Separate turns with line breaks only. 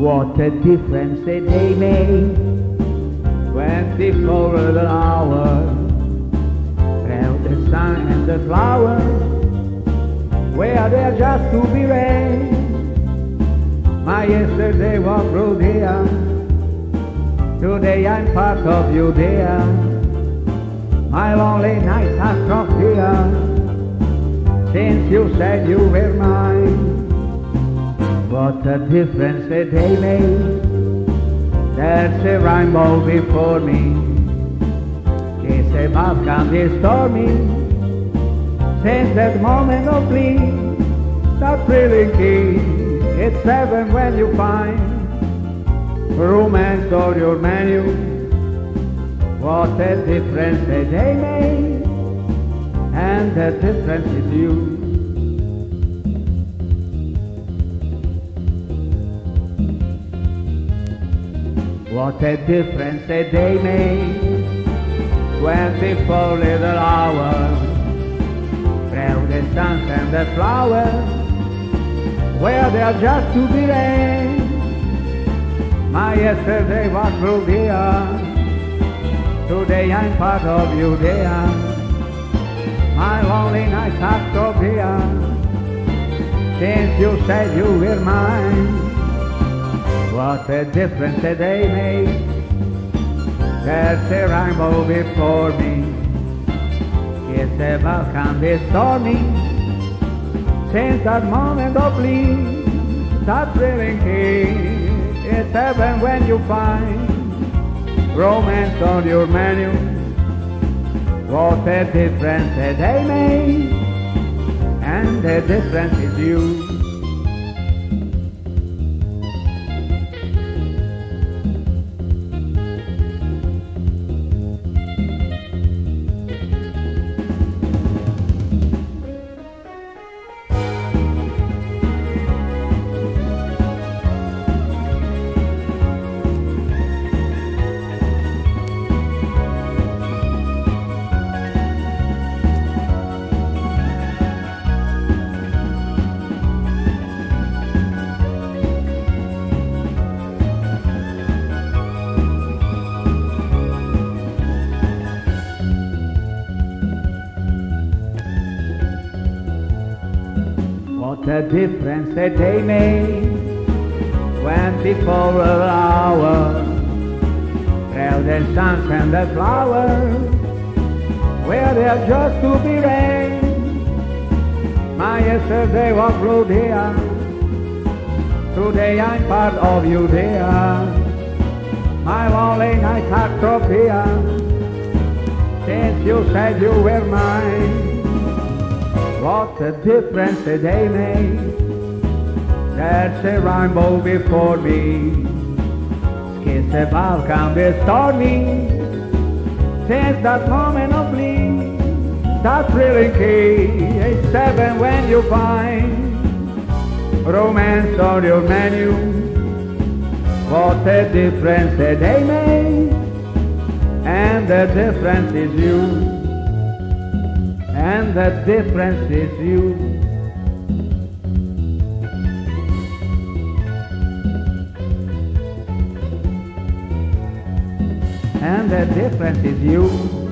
What a difference a day made. Twenty-four the hour. Well, the sun and the flowers were there just to be raised. My yesterday was Judea. Today I'm part of Judea. My lonely nights are crossed here. Since you said you were mine. What a difference a day made. There's a rainbow before me. Kiss above can be stormy. Since that moment of bliss, that thrilling kiss, it's heaven when you find romance on your menu. What a difference a made, and the difference is you. What a difference a made. Twenty-four little hours. Well, the sun and the flowers were there just to be raised. My yesterday was Judea. Today I'm part of Judea. My lonely nights are so here. Since you said you were mine. What a difference a day made. There's a rainbow before me. It's about can be stormy. Since that moment of bliss, that thrilling kiss, it's heaven when you find romance on your menu. What a difference a day made, and the difference is you. What a difference a day made. Twenty-four hours. Well, the sun and the flowers were there just to be raised. My yesterday was Judea. Today I'm part of you dear My lonely nights are Tropia. Since you said you were mine. What a difference a day made. There's a rainbow before me. Kiss above can be stormy. Since that moment of bliss, that thrilling key is heaven when you find romance on your menu. What a difference a day made, and the difference is you and the difference is you. And the difference is you.